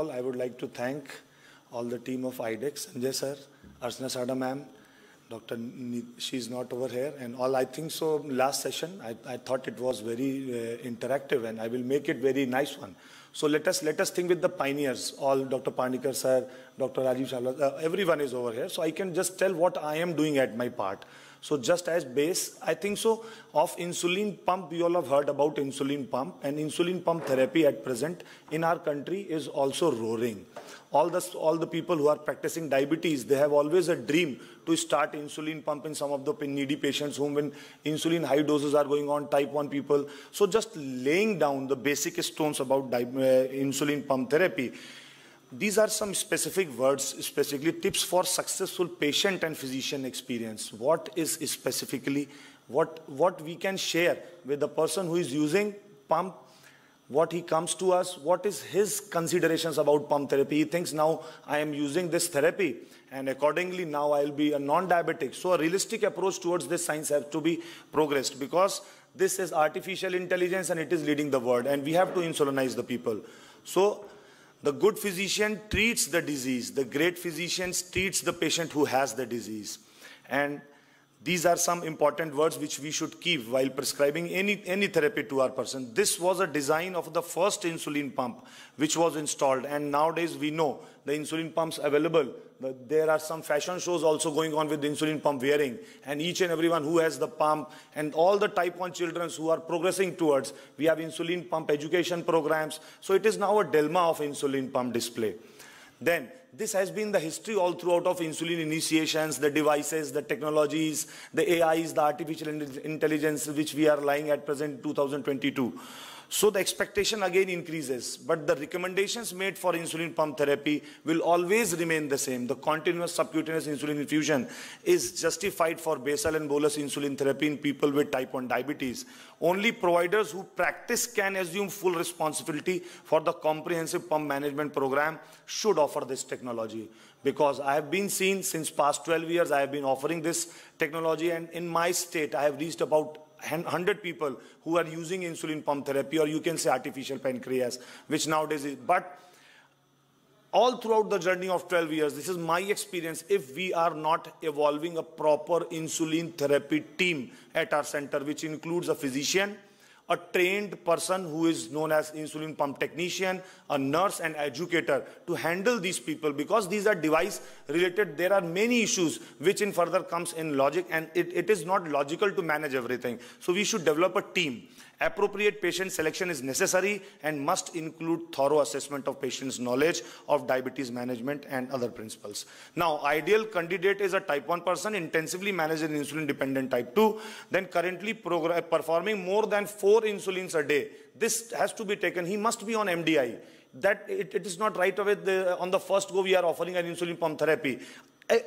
all, I would like to thank all the team of IDEX, Sanjay sir, Archana Sarda ma'am, Dr. Ni- she's not over here, and all. I think so. Last session, I, I thought it was very uh, interactive, and I will make it very nice one. So let us let us think with the pioneers. All Dr. Pandikar sir, Dr. Rajiv Shala, uh, everyone is over here. So I can just tell what I am doing at my part. So just as base, I think so, of insulin pump, you all have heard about insulin pump and insulin pump therapy at present in our country is also roaring. All the, all the people who are practicing diabetes, they have always a dream to start insulin pump in some of the needy patients whom when insulin high doses are going on, type 1 people. So just laying down the basic stones about uh, insulin pump therapy these are some specific words, specifically tips for successful patient and physician experience. What is specifically what, what we can share with the person who is using pump, what he comes to us, what is his considerations about pump therapy. He thinks now I am using this therapy and accordingly now I'll be a non-diabetic. So a realistic approach towards this science has to be progressed because this is artificial intelligence and it is leading the world and we have to insulinize the people. So the good physician treats the disease. The great physician treats the patient who has the disease. And these are some important words which we should keep while prescribing any, any therapy to our person. This was a design of the first insulin pump which was installed. And nowadays we know the insulin pumps available. There are some fashion shows also going on with insulin pump wearing. And each and everyone who has the pump and all the type 1 children who are progressing towards, we have insulin pump education programs. So it is now a Delma of insulin pump display. Then this has been the history all throughout of insulin initiations, the devices, the technologies, the AIs, the artificial intelligence which we are lying at present 2022. So the expectation again increases, but the recommendations made for insulin pump therapy will always remain the same. The continuous subcutaneous insulin infusion is justified for basal and bolus insulin therapy in people with type 1 diabetes. Only providers who practice can assume full responsibility for the comprehensive pump management program should offer this technology. Because I have been seen since past 12 years, I have been offering this technology and in my state, I have reached about 100 people who are using insulin pump therapy or you can say artificial pancreas, which nowadays is, but all throughout the journey of 12 years, this is my experience, if we are not evolving a proper insulin therapy team at our center, which includes a physician, a trained person who is known as insulin pump technician, a nurse and educator to handle these people because these are device related. There are many issues which in further comes in logic and it, it is not logical to manage everything. So we should develop a team. Appropriate patient selection is necessary and must include thorough assessment of patient's knowledge of diabetes management and other principles. Now, ideal candidate is a type 1 person intensively managed in insulin dependent type 2, then currently uh, performing more than 4 insulins a day. This has to be taken. He must be on MDI that it, it is not right away the, on the first go we are offering an insulin pump therapy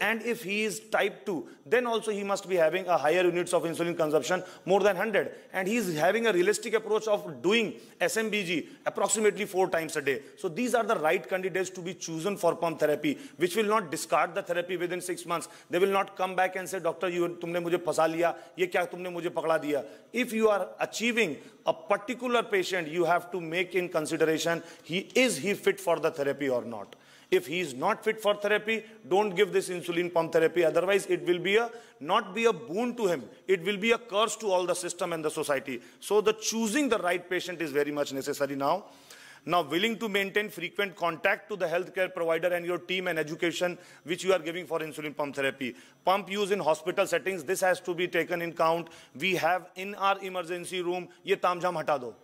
and if he is type 2 then also he must be having a higher units of insulin consumption more than 100 and he is having a realistic approach of doing SMBG approximately four times a day. So these are the right candidates to be chosen for pump therapy which will not discard the therapy within six months. They will not come back and say doctor you tumne mujhe phasa liya. Ye kya tumne mujhe pakda diya? If you are achieving a particular patient you have to make in consideration he is he fit for the therapy or not if he is not fit for therapy, don't give this insulin pump therapy. Otherwise, it will be a not be a boon to him. It will be a curse to all the system and the society. So the choosing the right patient is very much necessary now. Now, willing to maintain frequent contact to the healthcare provider and your team and education which you are giving for insulin pump therapy. Pump use in hospital settings, this has to be taken in count. We have in our emergency room, ye tamjam hata do.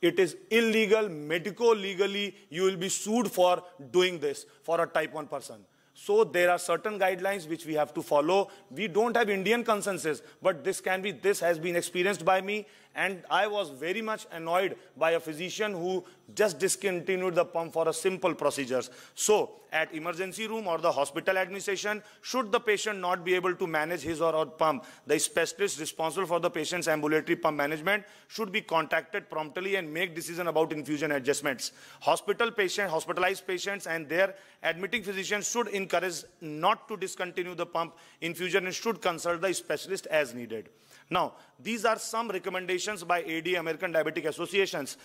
It is illegal, medico-legally, you will be sued for doing this for a type 1 person. So there are certain guidelines which we have to follow. We don't have Indian consensus, but this can be, this has been experienced by me and I was very much annoyed by a physician who just discontinued the pump for a simple procedures. So at emergency room or the hospital administration, should the patient not be able to manage his or her pump, the specialist responsible for the patient's ambulatory pump management should be contacted promptly and make decision about infusion adjustments. Hospital patient, hospitalized patients and their admitting physicians should encourage not to discontinue the pump infusion and should consult the specialist as needed. Now, these are some recommendations by AD, American Diabetic Associations.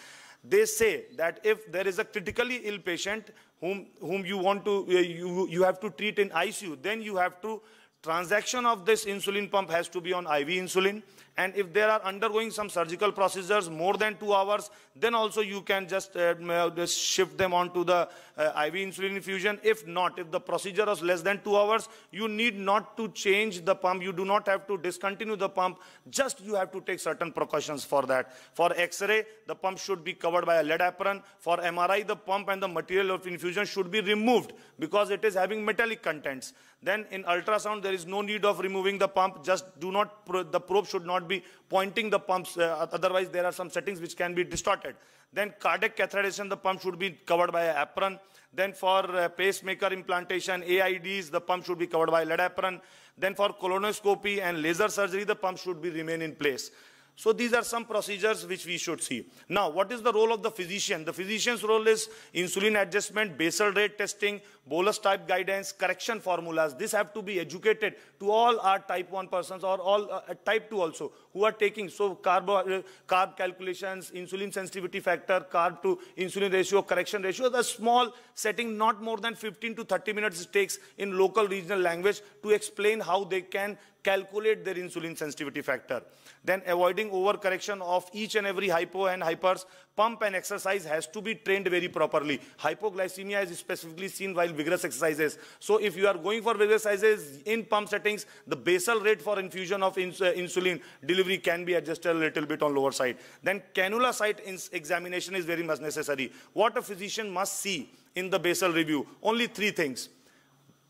they say that if there is a critically ill patient whom, whom you want to, uh, you, you have to treat in ICU, then you have to, transaction of this insulin pump has to be on IV insulin. And if they are undergoing some surgical procedures more than two hours, then also you can just, uh, just shift them onto the uh, IV insulin infusion. If not, if the procedure is less than two hours, you need not to change the pump. You do not have to discontinue the pump. Just you have to take certain precautions for that. For X-ray, the pump should be covered by a lead apron. For MRI, the pump and the material of infusion should be removed because it is having metallic contents. Then in ultrasound, there is no need of removing the pump. Just do not, the probe should not be pointing the pumps. Uh, otherwise, there are some settings which can be distorted. Then cardiac catheterization, the pump should be covered by an apron. Then for uh, pacemaker implantation, AIDs, the pump should be covered by lead apron. Then for colonoscopy and laser surgery, the pump should be remain in place. So these are some procedures which we should see. Now, what is the role of the physician? The physician's role is insulin adjustment, basal rate testing, bolus type guidance, correction formulas. These have to be educated to all our type 1 persons or all uh, type 2 also who are taking. So carb, uh, carb calculations, insulin sensitivity factor, carb to insulin ratio, correction ratio, the small setting, not more than 15 to 30 minutes it takes in local regional language to explain how they can calculate their insulin sensitivity factor. Then avoiding overcorrection of each and every hypo and hypers, pump and exercise has to be trained very properly. Hypoglycemia is specifically seen while vigorous exercises. So if you are going for vigorous exercises in pump settings, the basal rate for infusion of ins uh, insulin delivery can be adjusted a little bit on lower side. Then cannula site examination is very much necessary. What a physician must see in the basal review, only three things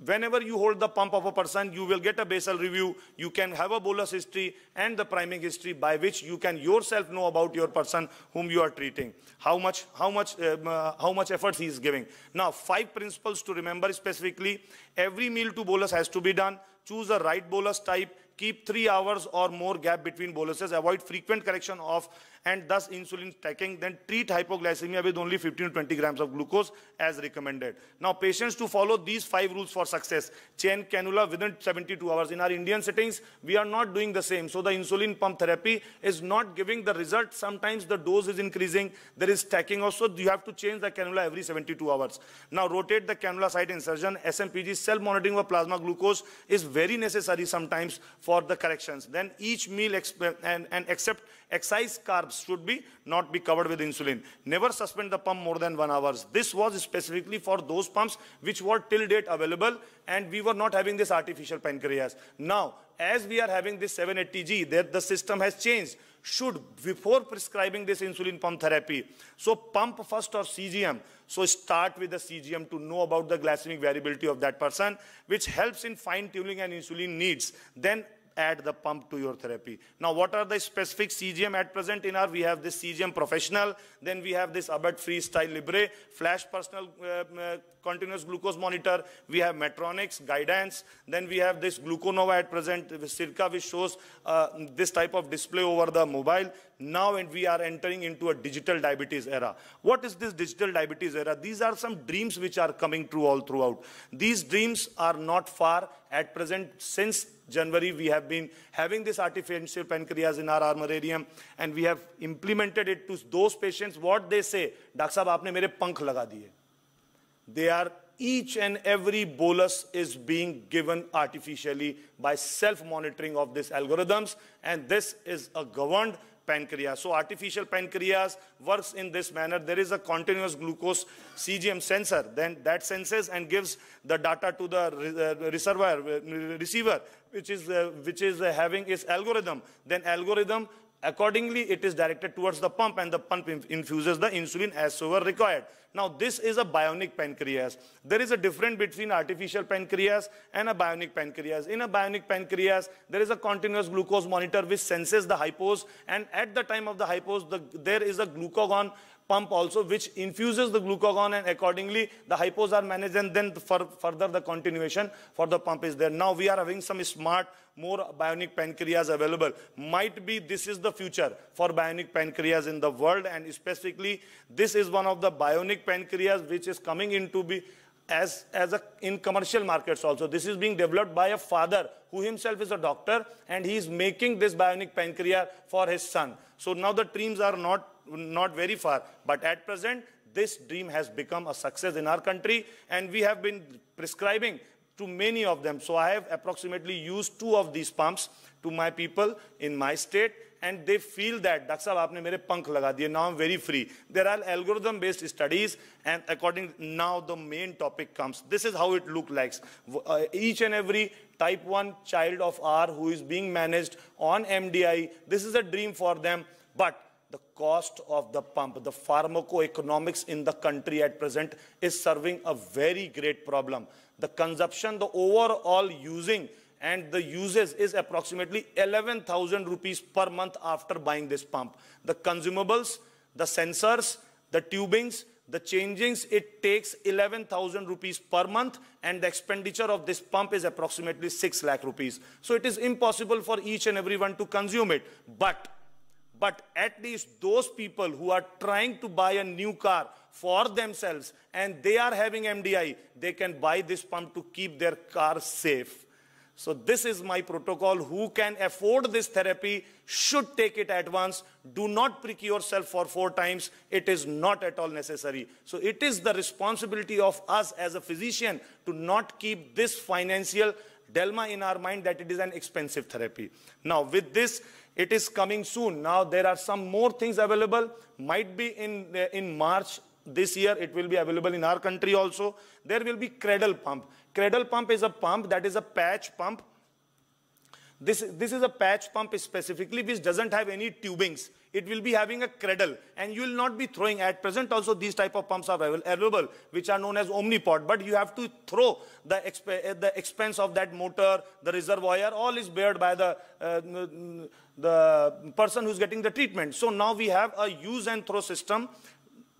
whenever you hold the pump of a person, you will get a basal review. You can have a bolus history and the priming history by which you can yourself know about your person whom you are treating. How much, how much, um, uh, how much effort he is giving. Now, five principles to remember specifically. Every meal to bolus has to be done. Choose a right bolus type. Keep three hours or more gap between boluses. Avoid frequent correction of and thus insulin taking, then treat hypoglycemia with only 15 to 20 grams of glucose as recommended. Now, patients to follow these five rules for success. Chain cannula within 72 hours. In our Indian settings, we are not doing the same. So the insulin pump therapy is not giving the result. Sometimes the dose is increasing. There is stacking also. You have to change the cannula every 72 hours. Now, rotate the cannula site insertion. SMPG, cell monitoring of plasma glucose is very necessary sometimes for the corrections. Then each meal and, and except excise carbs should be not be covered with insulin. Never suspend the pump more than one hours. This was specifically for those pumps which were till date available and we were not having this artificial pancreas. Now, as we are having this 780G, that the system has changed. Should, before prescribing this insulin pump therapy, so pump first or CGM, so start with the CGM to know about the glycemic variability of that person, which helps in fine-tuning and insulin needs. Then add the pump to your therapy. Now, what are the specific CGM at present in our? We have this CGM Professional, then we have this Abbott Freestyle Libre, Flash Personal uh, uh, Continuous Glucose Monitor, we have Medtronics, Guidance, then we have this Gluconova at present, Circa, which shows uh, this type of display over the mobile. Now and we are entering into a digital diabetes era. What is this digital diabetes era? These are some dreams which are coming true all throughout. These dreams are not far at present since January, we have been having this artificial pancreas in our armamentarium and we have implemented it to those patients. What they say, Doctor Sahab, aapne mere pankh laga diye. They are each and every bolus is being given artificially by self-monitoring of these algorithms and this is a governed pancreas. So artificial pancreas works in this manner. There is a continuous glucose CGM sensor. Then that senses and gives the data to the reservoir, uh, receiver, which is, uh, which is uh, having its algorithm. Then algorithm Accordingly, it is directed towards the pump and the pump infuses the insulin as so required. Now, this is a bionic pancreas. There is a difference between artificial pancreas and a bionic pancreas. In a bionic pancreas, there is a continuous glucose monitor which senses the hypos and at the time of the hypos, the, there is a glucagon pump also which infuses the glucagon and accordingly the hypos are managed and then for, further the continuation for the pump is there. Now we are having some smart more bionic pancreas available. Might be this is the future for bionic pancreas in the world and specifically this is one of the bionic pancreas which is coming into be as, as a, in commercial markets also. This is being developed by a father who himself is a doctor and he is making this bionic pancreas for his son. So now the dreams are not not very far. But at present, this dream has become a success in our country, and we have been prescribing to many of them. So I have approximately used two of these pumps to my people in my state, and they feel that, Dr. Sahib, aapne mere punk laga diye, now I'm very free. There are algorithm-based studies, and according, now the main topic comes. This is how it looks like. Uh, each and every type 1 child of R who is being managed on MDI, this is a dream for them, but the cost of the pump, the pharmacoeconomics in the country at present is serving a very great problem. The consumption, the overall using and the uses is approximately 11,000 rupees per month after buying this pump. The consumables, the sensors, the tubings, the changings, it takes 11,000 rupees per month and the expenditure of this pump is approximately 6 lakh rupees. So it is impossible for each and everyone to consume it. But, but at least those people who are trying to buy a new car for themselves and they are having MDI, they can buy this pump to keep their car safe. So this is my protocol. Who can afford this therapy should take it at once. Do not prick yourself for four times. It is not at all necessary. So it is the responsibility of us as a physician to not keep this financial dilemma in our mind that it is an expensive therapy. Now with this, it is coming soon. Now there are some more things available. Might be in, in March this year. It will be available in our country also. There will be cradle pump. Cradle pump is a pump that is a patch pump. This, this is a patch pump specifically which doesn't have any tubings. It will be having a cradle and you will not be throwing. At present also these type of pumps are available which are known as Omnipod but you have to throw the, exp the expense of that motor, the reservoir, all is bared by the, uh, the person who's getting the treatment. So now we have a use and throw system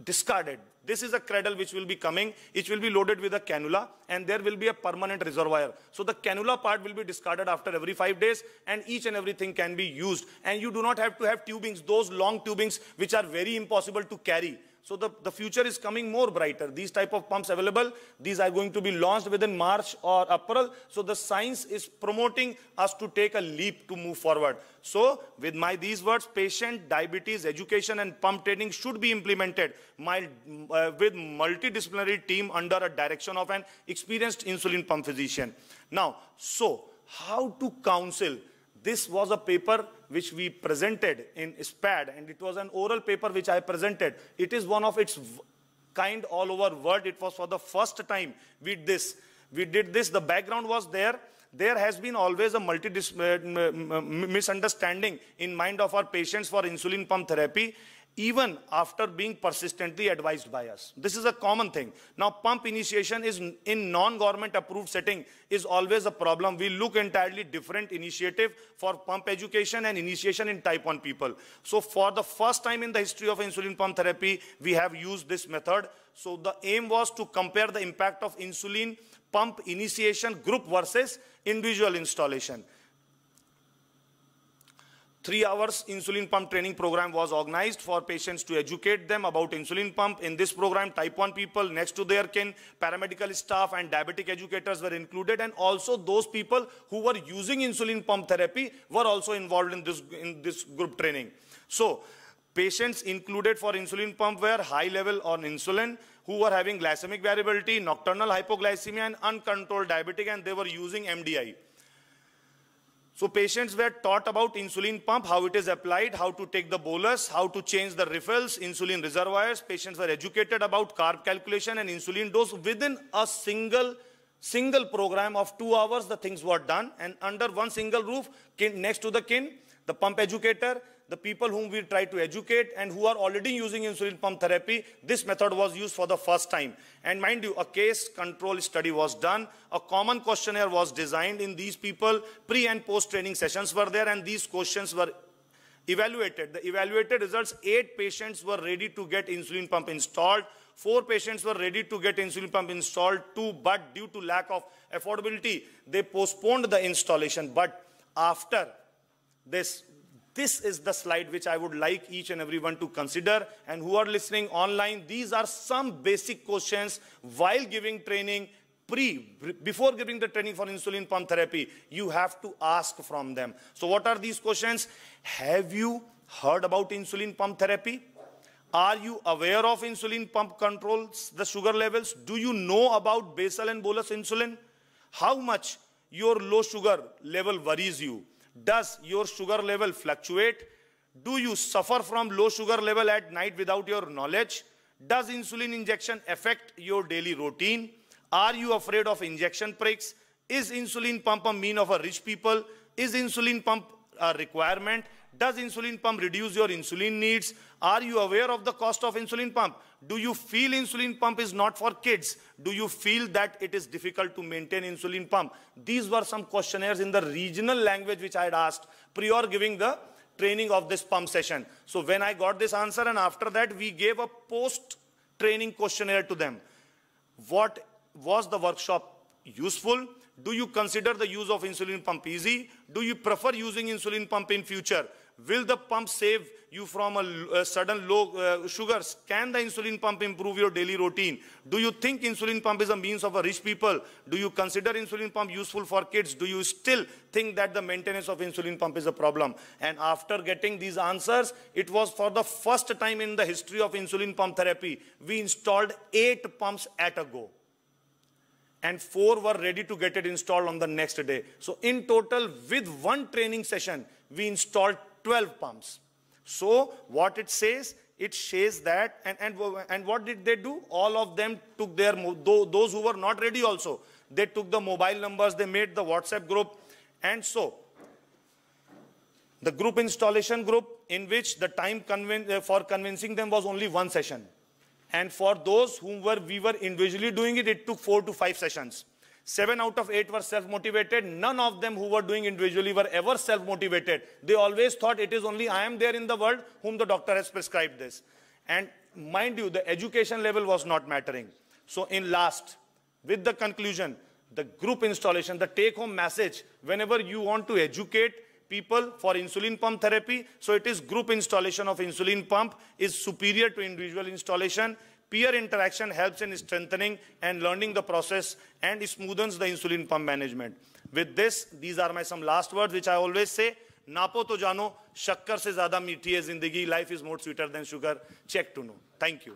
discarded. This is a cradle which will be coming. It will be loaded with a cannula and there will be a permanent reservoir. So the cannula part will be discarded after every five days and each and everything can be used. And you do not have to have tubings, those long tubings which are very impossible to carry. So the, the future is coming more brighter. These type of pumps available, these are going to be launched within March or April. So the science is promoting us to take a leap to move forward. So with my these words, patient, diabetes, education and pump training should be implemented my, uh, with multidisciplinary team under a direction of an experienced insulin pump physician. Now, so how to counsel this was a paper which we presented in SPAD and it was an oral paper which I presented. It is one of its kind all over world. It was for the first time we did this. We did this. The background was there. There has been always a multi uh, misunderstanding in mind of our patients for insulin pump therapy even after being persistently advised by us. This is a common thing. Now, pump initiation is in non-government approved setting is always a problem. We look entirely different initiative for pump education and initiation in type 1 people. So for the first time in the history of insulin pump therapy, we have used this method. So the aim was to compare the impact of insulin pump initiation group versus individual installation. Three hours insulin pump training program was organized for patients to educate them about insulin pump. In this program, type 1 people next to their kin, paramedical staff and diabetic educators were included and also those people who were using insulin pump therapy were also involved in this, in this group training. So, patients included for insulin pump were high level on insulin, who were having glycemic variability, nocturnal hypoglycemia and uncontrolled diabetic and they were using MDI. So patients were taught about insulin pump, how it is applied, how to take the bolus, how to change the refills, insulin reservoirs. Patients were educated about carb calculation and insulin dose within a single single program of two hours. The things were done and under one single roof, kin, next to the kin, the pump educator, the people whom we try to educate and who are already using insulin pump therapy, this method was used for the first time. And mind you, a case control study was done. A common questionnaire was designed in these people. Pre and post training sessions were there and these questions were evaluated. The evaluated results, eight patients were ready to get insulin pump installed. Four patients were ready to get insulin pump installed. Two, but due to lack of affordability, they postponed the installation. But after this this is the slide which I would like each and everyone to consider. And who are listening online, these are some basic questions while giving training pre, before giving the training for insulin pump therapy, you have to ask from them. So what are these questions? Have you heard about insulin pump therapy? Are you aware of insulin pump controls the sugar levels? Do you know about basal and bolus insulin? How much your low sugar level worries you? Does your sugar level fluctuate? Do you suffer from low sugar level at night without your knowledge? Does insulin injection affect your daily routine? Are you afraid of injection pricks? Is insulin pump a mean of a rich people? Is insulin pump a requirement? Does insulin pump reduce your insulin needs? Are you aware of the cost of insulin pump? Do you feel insulin pump is not for kids? Do you feel that it is difficult to maintain insulin pump? These were some questionnaires in the regional language which I had asked prior giving the training of this pump session. So when I got this answer and after that we gave a post training questionnaire to them. What was the workshop useful? Do you consider the use of insulin pump easy? Do you prefer using insulin pump in future? Will the pump save you from a, a sudden low uh, sugars? Can the insulin pump improve your daily routine? Do you think insulin pump is a means of a rich people? Do you consider insulin pump useful for kids? Do you still think that the maintenance of insulin pump is a problem? And after getting these answers, it was for the first time in the history of insulin pump therapy, we installed eight pumps at a go and four were ready to get it installed on the next day. So in total, with one training session, we installed 12 pumps. So what it says, it says that, and, and, and what did they do? All of them took their, those who were not ready also, they took the mobile numbers, they made the WhatsApp group, and so the group installation group in which the time uh, for convincing them was only one session. And for those whom were, we were individually doing it, it took four to five sessions. Seven out of eight were self-motivated. None of them who were doing individually were ever self-motivated. They always thought it is only I am there in the world whom the doctor has prescribed this. And mind you, the education level was not mattering. So in last, with the conclusion, the group installation, the take-home message, whenever you want to educate people for insulin pump therapy, so it is group installation of insulin pump is superior to individual installation Peer interaction helps in strengthening and learning the process and smoothens the insulin pump management. With this, these are my some last words which I always say. नापो तो जानो शक्कर से ज़्यादा मीठी है ज़िंदगी life is more sweeter than sugar check to no thank you